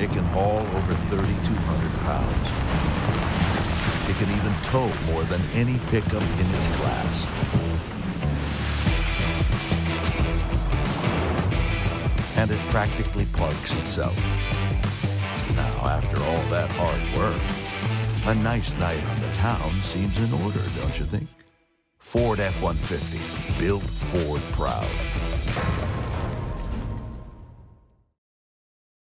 It can haul over 3,200 pounds. It can even tow more than any pickup in its class. And it practically parks itself. Now, after all that hard work, a nice night on the town seems in order, don't you think? Ford F-150, built Ford proud.